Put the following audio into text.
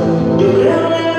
Yo creo